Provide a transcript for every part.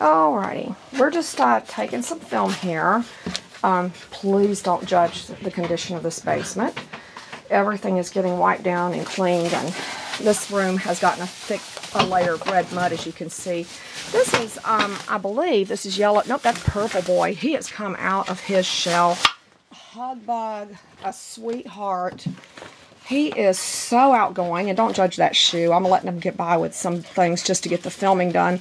Alrighty, we're just uh, taking some film here. Um, please don't judge the condition of this basement. Everything is getting wiped down and cleaned, and this room has gotten a thick a layer of red mud, as you can see. This is, um, I believe, this is yellow. Nope, that's purple boy. He has come out of his shell. A hug bug, a sweetheart. He is so outgoing, and don't judge that shoe. I'm letting him get by with some things just to get the filming done.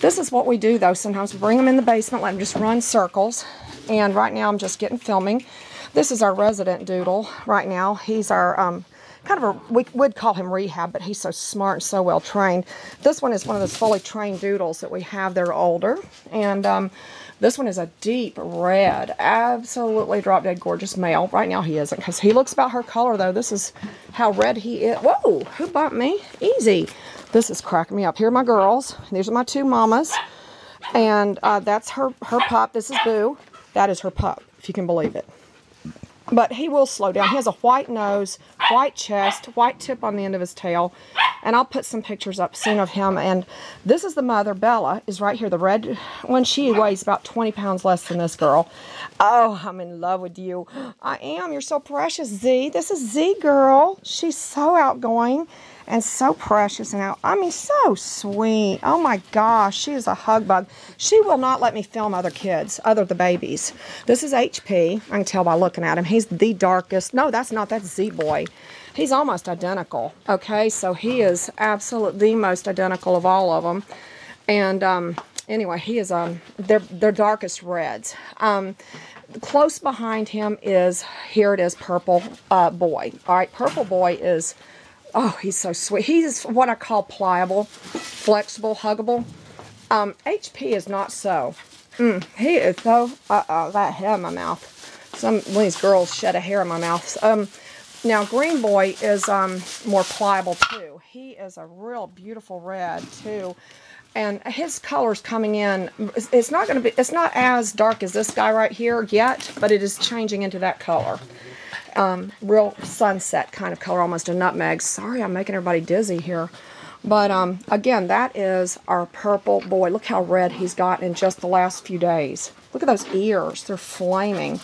This is what we do though. Sometimes we bring them in the basement, let them just run circles. And right now I'm just getting filming. This is our resident doodle right now. He's our um, kind of a, we would call him rehab, but he's so smart and so well trained. This one is one of those fully trained doodles that we have. They're older. And um, this one is a deep red, absolutely drop dead gorgeous male. Right now he isn't because he looks about her color though. This is how red he is. Whoa, who bumped me? Easy. This is cracking me up. Here are my girls. These are my two mamas. And uh, that's her, her pup. This is Boo. That is her pup, if you can believe it. But he will slow down. He has a white nose, white chest, white tip on the end of his tail. And I'll put some pictures up soon of him. And this is the mother. Bella is right here. The red one. She weighs about 20 pounds less than this girl. Oh, I'm in love with you. I am. You're so precious, Z. This is Z girl. She's so outgoing and so precious and. I mean, so sweet. Oh my gosh, she is a hug bug. She will not let me film other kids, other the babies. This is HP. I can tell by looking at him. He's the darkest. No, that's not. That's Z boy. He's almost identical. Okay, so he is absolutely the most identical of all of them. And um, anyway, he is um, they're they're darkest reds. Um, close behind him is here it is, purple uh, boy. All right, purple boy is Oh, he's so sweet. He's what I call pliable, flexible, huggable. Um, HP is not so. Mm, he is so, uh-uh, that hair in my mouth. Some of these girls shed a hair in my mouth. Um, now, Green Boy is um, more pliable, too. He is a real beautiful red, too. And his color's coming in. It's not going to be, it's not as dark as this guy right here yet, but it is changing into that color um, real sunset kind of color, almost a nutmeg. Sorry, I'm making everybody dizzy here. But um, again, that is our purple boy. Look how red he's gotten in just the last few days. Look at those ears. They're flaming.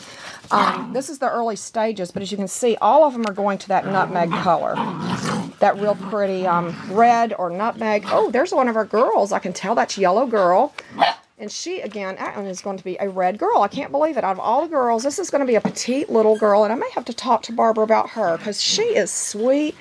Um, this is the early stages, but as you can see, all of them are going to that nutmeg color. That real pretty um, red or nutmeg. Oh, there's one of our girls. I can tell that's yellow girl. And she, again, is going to be a red girl. I can't believe it. Out of all the girls, this is going to be a petite little girl. And I may have to talk to Barbara about her because she is sweet.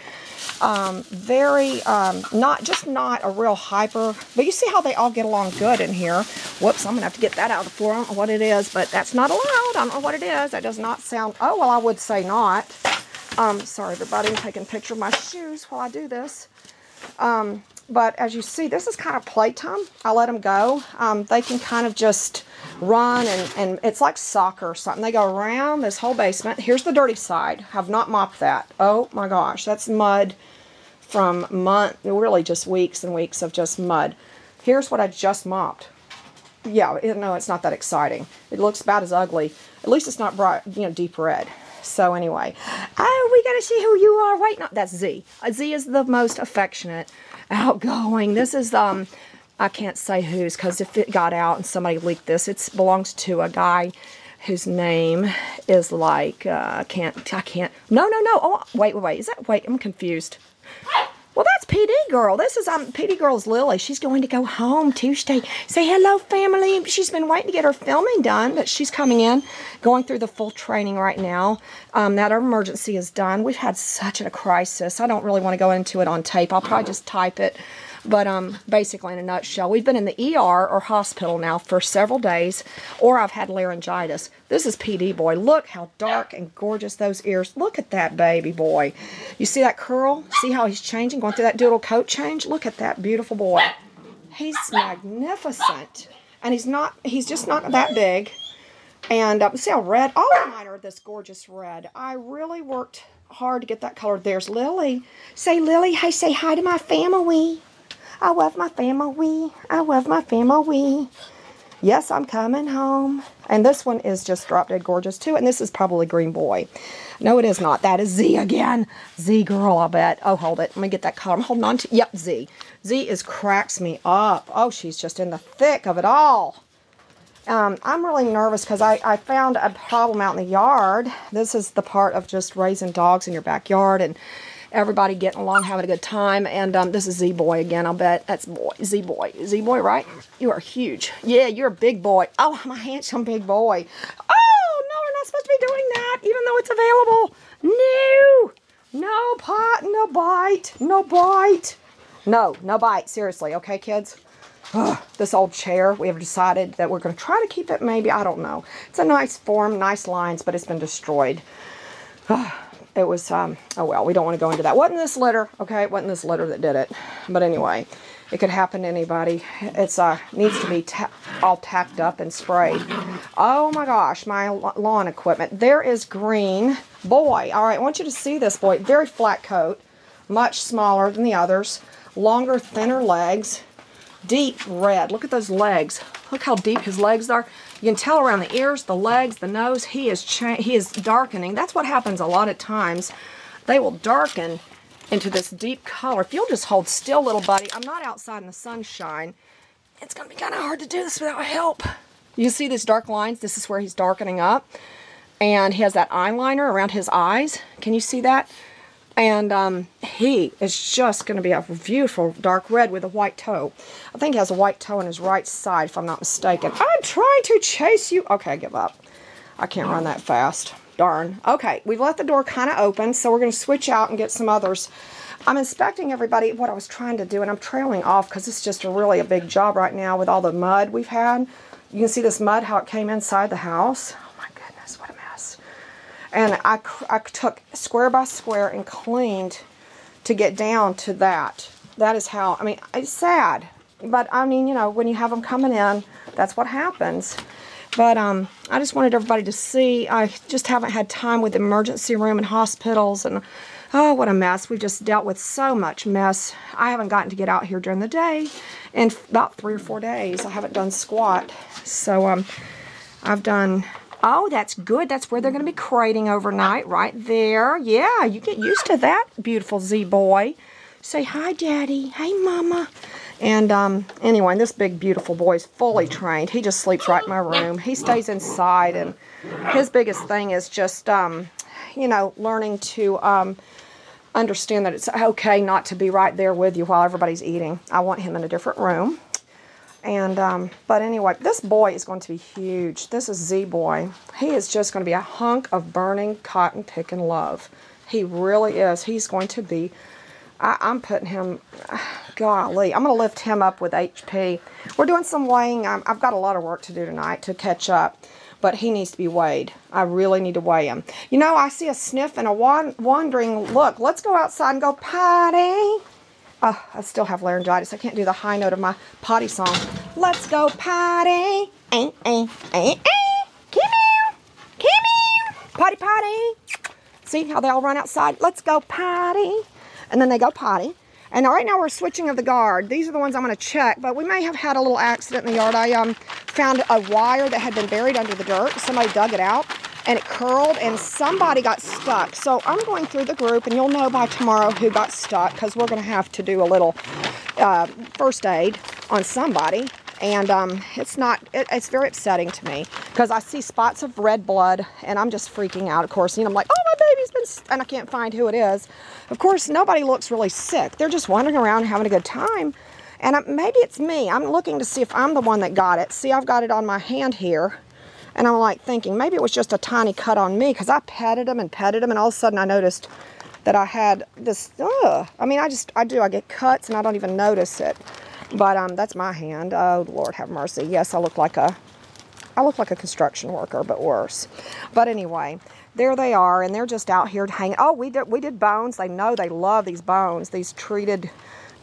Um, very, um, not, just not a real hyper. But you see how they all get along good in here. Whoops, I'm going to have to get that out of the floor. I don't know what it is, but that's not allowed. I don't know what it is. That does not sound, oh, well, I would say not. Um, sorry, everybody. I'm taking a picture of my shoes while I do this. Um, but as you see, this is kind of playtime. I let them go. Um, they can kind of just run and, and it's like soccer or something. They go around this whole basement. Here's the dirty side. Have not mopped that. Oh my gosh, that's mud from month, really just weeks and weeks of just mud. Here's what I just mopped. Yeah, no, it's not that exciting. It looks about as ugly. At least it's not bright, you know, deep red. So anyway, oh, we got to see who you are. Wait, no, that's Z. Uh, Z is the most affectionate outgoing. This is, um, I can't say whose because if it got out and somebody leaked this, it belongs to a guy whose name is like, uh, I can't, I can't, no, no, no. Oh, wait, wait, wait. Is that, wait, I'm confused. Well, that's PD girl. This is um PD girl's Lily. She's going to go home Tuesday. Say hello, family. She's been waiting to get her filming done, but she's coming in, going through the full training right now. Um, that emergency is done. We've had such a crisis. I don't really want to go into it on tape. I'll probably just type it. But um, basically, in a nutshell, we've been in the ER or hospital now for several days, or I've had laryngitis. This is PD boy. Look how dark and gorgeous those ears. Look at that baby boy. You see that curl? See how he's changing, going through that doodle coat change? Look at that beautiful boy. He's magnificent. And he's not, he's just not that big. And uh, see how red, all of mine are this gorgeous red. I really worked hard to get that color. There's Lily. Say, Lily, hey, say hi to my family. I love my family. I love my family. Yes, I'm coming home. And this one is just drop dead gorgeous too. And this is probably Green Boy. No, it is not. That is Z again. Z girl, I bet. Oh, hold it. Let me get that color. I'm holding on to. Yep, Z. Z is cracks me up. Oh, she's just in the thick of it all. Um, I'm really nervous because I, I found a problem out in the yard. This is the part of just raising dogs in your backyard and everybody getting along, having a good time. And um, this is Z Boy again, I'll bet. That's boy, Z Boy. Z Boy, right? You are huge. Yeah, you're a big boy. Oh, I'm a handsome big boy. Oh, no, we're not supposed to be doing that, even though it's available. No, no pot, no bite, no bite. No, no bite. Seriously, okay, kids? Ugh, this old chair, we have decided that we're going to try to keep it maybe, I don't know. It's a nice form, nice lines, but it's been destroyed. Ugh, it was, um, oh well, we don't want to go into that. Wasn't this litter, okay? It wasn't this litter that did it. But anyway, it could happen to anybody. It's uh, needs to be ta all tacked up and sprayed. Oh my gosh, my lawn equipment. There is green. Boy, all right, I want you to see this boy. Very flat coat, much smaller than the others. Longer, thinner legs deep red. Look at those legs. Look how deep his legs are. You can tell around the ears, the legs, the nose. He is he is darkening. That's what happens a lot of times. They will darken into this deep color. If you'll just hold still, little buddy. I'm not outside in the sunshine. It's going to be kind of hard to do this without help. You see these dark lines? This is where he's darkening up. And he has that eyeliner around his eyes. Can you see that? And um, he is just going to be a beautiful dark red with a white toe. I think he has a white toe on his right side, if I'm not mistaken. I'm trying to chase you. Okay, I give up. I can't run that fast. Darn. Okay, we've left the door kind of open, so we're going to switch out and get some others. I'm inspecting everybody what I was trying to do, and I'm trailing off because it's just a really a big job right now with all the mud we've had. You can see this mud, how it came inside the house. And I, I took square by square and cleaned to get down to that. That is how, I mean, it's sad. But I mean, you know, when you have them coming in, that's what happens. But um, I just wanted everybody to see. I just haven't had time with the emergency room and hospitals. And oh, what a mess. We've just dealt with so much mess. I haven't gotten to get out here during the day in about three or four days. I haven't done squat. So um, I've done Oh, that's good. That's where they're going to be crating overnight, right there. Yeah, you get used to that, beautiful Z-boy. Say hi, Daddy. Hey, Mama. And um, anyway, this big, beautiful boy is fully trained. He just sleeps right in my room. He stays inside, and his biggest thing is just, um, you know, learning to um, understand that it's okay not to be right there with you while everybody's eating. I want him in a different room. And, um, but anyway, this boy is going to be huge. This is Z-Boy. He is just going to be a hunk of burning cotton picking love. He really is. He's going to be, I, am putting him, golly, I'm going to lift him up with HP. We're doing some weighing. i I've got a lot of work to do tonight to catch up but he needs to be weighed. I really need to weigh him. You know, I see a sniff and a wandering look. Let's go outside and go potty. Oh, I still have laryngitis. I can't do the high note of my potty song. Let's go potty. Eh, eh, eh, eh. Come here. Come here. Potty, potty. See how they all run outside? Let's go potty. And then they go potty. And right now we're switching of the guard. These are the ones I'm going to check, but we may have had a little accident in the yard. I um, found a wire that had been buried under the dirt. Somebody dug it out and it curled and somebody got stuck. So I'm going through the group and you'll know by tomorrow who got stuck because we're going to have to do a little uh, first aid on somebody. And um, it's not, it, it's very upsetting to me because I see spots of red blood and I'm just freaking out, of course. And I'm like, oh, my baby's been, and I can't find who it is. Of course, nobody looks really sick. They're just wandering around having a good time. And maybe it's me. I'm looking to see if I'm the one that got it. See, I've got it on my hand here. And I'm like thinking, maybe it was just a tiny cut on me because I petted them and petted them, and all of a sudden I noticed that I had this, ugh. I mean, I just, I do, I get cuts and I don't even notice it. But um, that's my hand. Oh, Lord have mercy. Yes, I look like a, I look like a construction worker, but worse. But anyway, there they are, and they're just out here hanging. Oh, we did, we did bones. They know they love these bones, these treated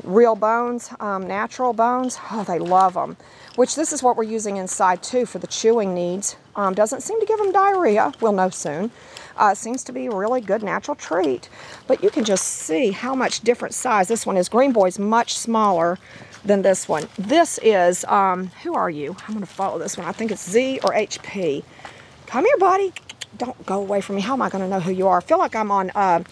real bones, um, natural bones. Oh, they love them. Which this is what we're using inside too for the chewing needs. Um, doesn't seem to give them diarrhea. We'll know soon. Uh, seems to be a really good natural treat. But you can just see how much different size. This one is Green Boy's much smaller. than this one. This is, um, who are you? I'm going to follow this one. I think it's Z or HP. Come here, buddy. Don't go away from me. How am I going to know who you are? I feel like I'm on uh,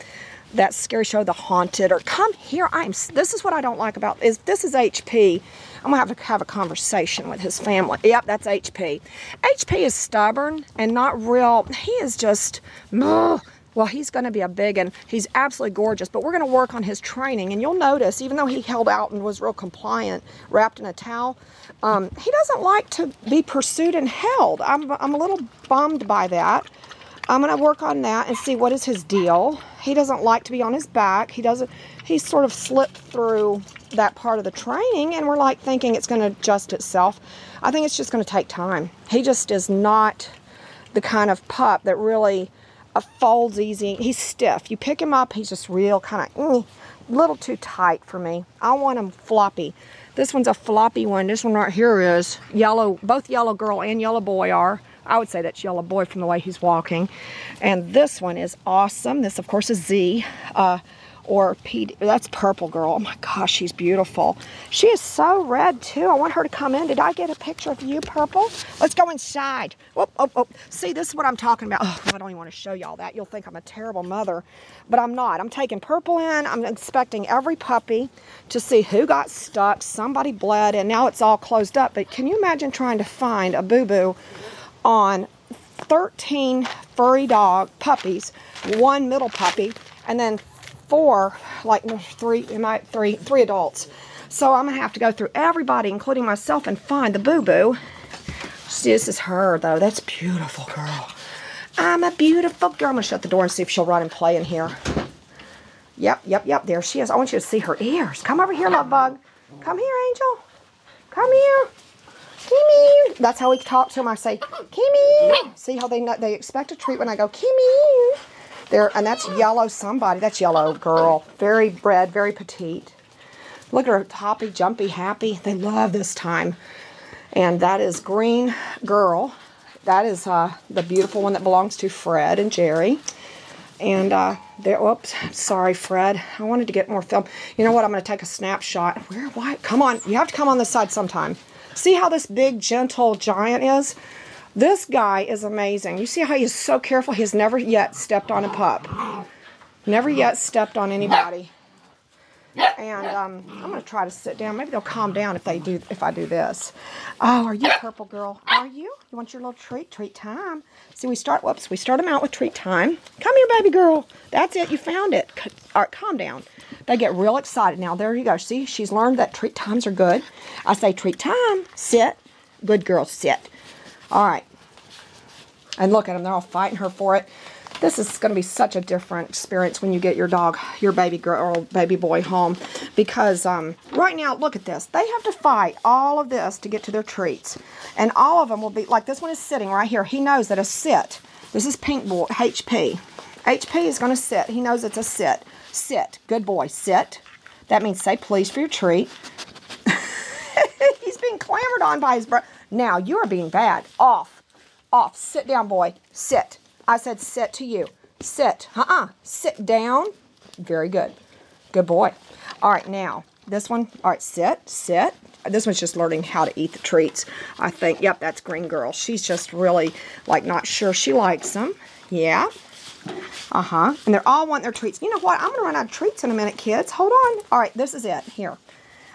that scary show, The Haunted, or come here. I'm. This is what I don't like about is this is HP. I'm gonna have to have a conversation with his family. Yep, that's HP. HP is stubborn and not real. He is just. Ugh, well, he's going to be a big and he's absolutely gorgeous, but we're going to work on his training. And you'll notice, even though he held out and was real compliant, wrapped in a towel, um, he doesn't like to be pursued and held. I'm, I'm a little bummed by that. I'm going to work on that and see what is his deal. He doesn't like to be on his back. He doesn't, he's sort of slipped through that part of the training and we're like thinking it's going to adjust itself. I think it's just going to take time. He just is not the kind of pup that really folds easy. He's stiff. You pick him up, he's just real kind of mm, little too tight for me. I want him floppy. This one's a floppy one. This one right here is yellow. Both yellow girl and yellow boy are. I would say that's yellow boy from the way he's walking. And this one is awesome. This, of course, is Z. Uh, or PD. That's Purple Girl. Oh my gosh, she's beautiful. She is so red too. I want her to come in. Did I get a picture of you, Purple? Let's go inside. Oh, oh, oh. See, this is what I'm talking about. Oh, I don't even want to show y'all that. You'll think I'm a terrible mother, but I'm not. I'm taking Purple in. I'm inspecting every puppy to see who got stuck. Somebody bled, and now it's all closed up. But can you imagine trying to find a boo-boo on 13 furry dog puppies, one middle puppy, and then four, like three, my three, three adults. So I'm gonna have to go through everybody, including myself, and find the boo-boo. This is her though. That's beautiful, girl. I'm a beautiful girl. I'm gonna shut the door and see if she'll run and play in here. Yep, yep, yep. There she is. I want you to see her ears. Come over here, love bug. Come here, Angel. Come here. Kimmy. That's how we talk to him. I say, Kimmy. See how they they expect a treat when I go, Kimmy. There, and that's yellow somebody. That's yellow girl. Very bred, very petite. Look at her hoppy, jumpy, happy. They love this time. And that is green girl. That is uh, the beautiful one that belongs to Fred and Jerry. And uh, there, whoops, sorry, Fred. I wanted to get more film. You know what? I'm going to take a snapshot. Where, why? Come on. You have to come on this side sometime. See how this big, gentle giant is? This guy is amazing. You see how he's so careful? He has never yet stepped on a pup. Never yet stepped on anybody. And um, I'm going to try to sit down. Maybe they'll calm down if they do. If I do this. Oh, are you purple girl? Are you? You want your little treat? Treat time. See, we start. Whoops. We start them out with treat time. Come here, baby girl. That's it. You found it. All right, calm down. They get real excited. Now there you go. See, she's learned that treat times are good. I say treat time. Sit. Good girl. Sit. All right. And look at them, they're all fighting her for it. This is going to be such a different experience when you get your dog, your baby girl or baby boy home. Because um, right now, look at this. They have to fight all of this to get to their treats. And all of them will be, like this one is sitting right here. He knows that a sit. This is Pink Boy, HP. HP is going to sit. He knows it's a sit. Sit. Good boy. Sit. That means say please for your treat. He's being clamored on by his brother. Now, you are being bad. Off. Off. Sit down, boy. Sit. I said sit to you. Sit. Uh-uh. Sit down. Very good. Good boy. All right, now, this one. All right, sit. Sit. This one's just learning how to eat the treats. I think, yep, that's Green Girl. She's just really, like, not sure she likes them. Yeah. Uh-huh. And they're all want their treats. You know what? I'm going to run out of treats in a minute, kids. Hold on. All right, this is it. Here.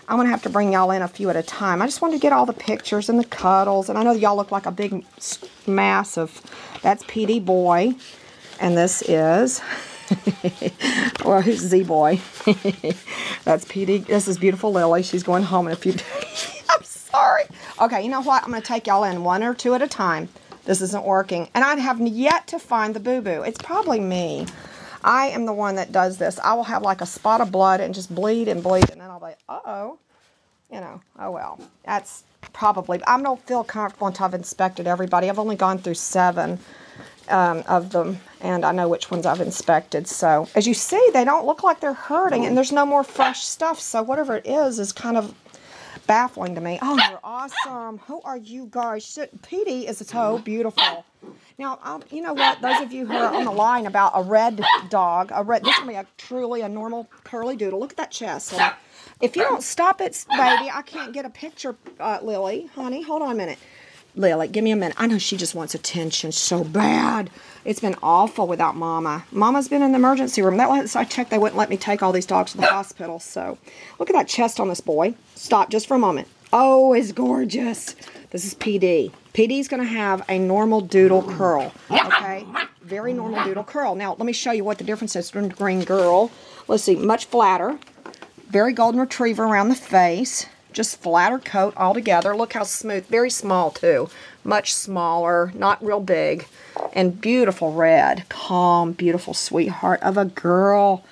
I'm going to have to bring y'all in a few at a time. I just wanted to get all the pictures and the cuddles. And I know y'all look like a big mass of... That's PD Boy. And this is... well, who's Z-Boy? That's PD. This is beautiful Lily. She's going home in a few days. I'm sorry. Okay, you know what? I'm going to take y'all in one or two at a time. This isn't working. And I have yet to find the boo-boo. It's probably me. I am the one that does this. I will have like a spot of blood and just bleed and bleed, and then I'll be, uh-oh. You know, oh well. That's probably, I don't feel comfortable until I've inspected everybody. I've only gone through seven um, of them, and I know which ones I've inspected. So, as you see, they don't look like they're hurting, and there's no more fresh stuff. So, whatever it is, is kind of baffling to me. Oh, you're awesome. Who are you guys? PD is so beautiful. Now, um, you know what? Those of you who are on the line about a red dog, a red, this is gonna be a truly a normal curly doodle. Look at that chest. If you don't stop it, baby, I can't get a picture, uh, Lily, honey. Hold on a minute. Lily, give me a minute. I know she just wants attention so bad. It's been awful without Mama. Mama's been in the emergency room. That was, I checked, they wouldn't let me take all these dogs to the hospital. So, look at that chest on this boy. Stop just for a moment. Oh, it's gorgeous. This is PD. PD's going to have a normal doodle curl. Okay, very normal doodle curl. Now, let me show you what the difference is between green girl. Let's see, much flatter. Very golden retriever around the face just flatter coat altogether. Look how smooth, very small too, much smaller, not real big, and beautiful red, calm, beautiful sweetheart of a girl.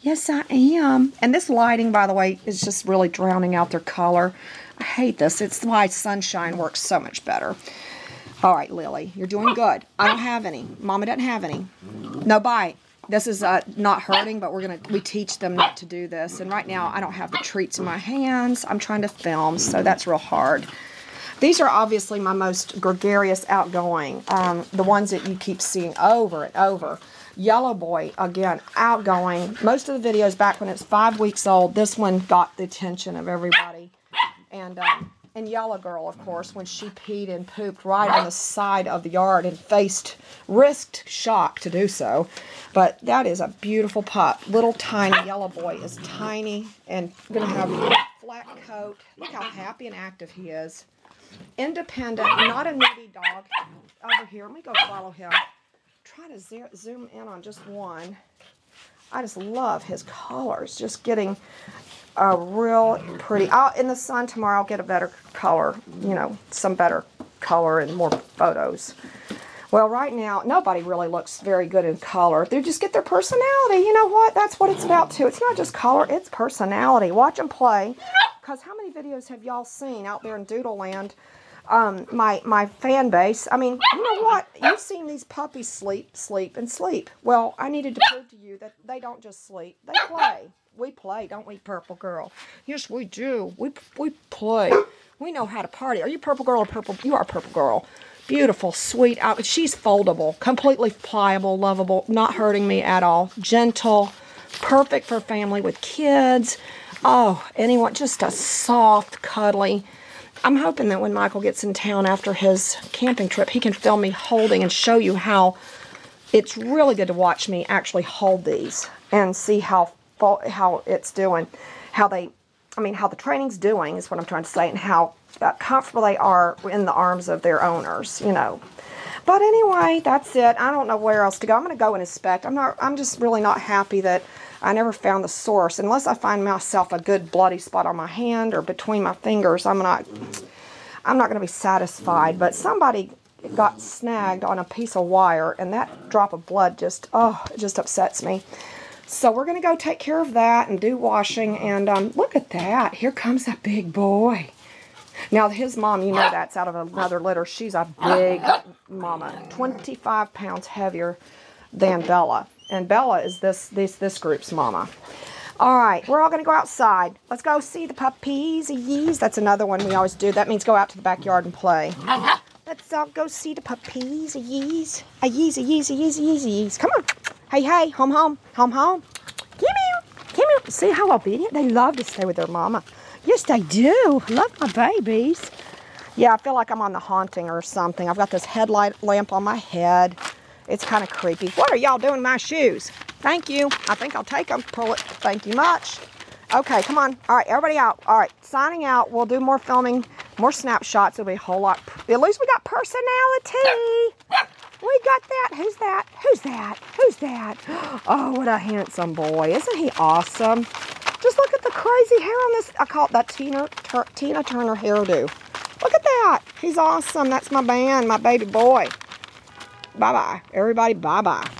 Yes, I am. And this lighting, by the way, is just really drowning out their color. I hate this. It's why sunshine works so much better. All right, Lily, you're doing good. I don't have any. Mama doesn't have any. No bite. This is uh, not hurting, but we're gonna we teach them not to do this. And right now, I don't have the treats in my hands. I'm trying to film, so that's real hard. These are obviously my most gregarious, outgoing, um, the ones that you keep seeing over and over. Yellow Boy, again, outgoing. Most of the videos back when it's five weeks old, this one got the attention of everybody. And um, and Yellow Girl, of course, when she peed and pooped right on the side of the yard and faced, risked shock to do so. But that is a beautiful pup. Little tiny Yellow Boy is tiny and to have a flat coat. Look how happy and active he is. Independent, not a needy dog. Over here, let me go follow him. Try to zoom in on just one. I just love his colors. Just getting a real pretty. I'll, in the sun tomorrow, I'll get a better color, you know, some better color and more photos. Well, right now, nobody really looks very good in color. They just get their personality. You know what? That's what it's about, too. It's not just color, it's personality. Watch them play. Because how many videos have y'all seen out there in Doodle Land? Um, my, my fan base. I mean, you know what? You've seen these puppies sleep, sleep, and sleep. Well, I needed to prove to you that they don't just sleep. They play we play, don't we, Purple Girl? Yes, we do. We we play. We know how to party. Are you Purple Girl or Purple? You are Purple Girl. Beautiful, sweet. She's foldable, completely pliable, lovable, not hurting me at all. Gentle, perfect for family with kids. Oh, anyone, just a soft, cuddly. I'm hoping that when Michael gets in town after his camping trip, he can film me holding and show you how it's really good to watch me actually hold these and see how how it's doing, how they, I mean, how the training's doing is what I'm trying to say, and how uh, comfortable they are in the arms of their owners, you know. But anyway, that's it. I don't know where else to go. I'm going to go and inspect. I'm not. I'm just really not happy that I never found the source. Unless I find myself a good bloody spot on my hand or between my fingers, I'm not. I'm not going to be satisfied. But somebody got snagged on a piece of wire, and that drop of blood just oh, it just upsets me. So we're going to go take care of that and do washing. And um, look at that. Here comes that big boy. Now, his mom, you know that's out of another litter. She's a big mama, 25 pounds heavier than Bella. And Bella is this, this, this group's mama. All right, we're all going to go outside. Let's go see the puppies. Yees. That's another one we always do. That means go out to the backyard and play. Let's all go see the puppies. Yees. A yees, a yees, a yees, a yees, a yees. Come on. Hey, hey, home, home, home, home. Come here, come here. See how obedient? They love to stay with their mama. Yes, they do. Love my babies. Yeah, I feel like I'm on the haunting or something. I've got this headlight lamp on my head. It's kind of creepy. What are y'all doing my shoes? Thank you. I think I'll take them. Pull it. Thank you much. Okay, come on. All right, everybody out. All right, signing out. We'll do more filming, more snapshots. It'll be a whole lot. At least we got personality. We got that. Who's that? Who's that? Who's that? Oh, what a handsome boy. Isn't he awesome? Just look at the crazy hair on this. I call it that Tina, Tur Tina Turner hairdo. Look at that. He's awesome. That's my band, my baby boy. Bye-bye. Everybody, bye-bye.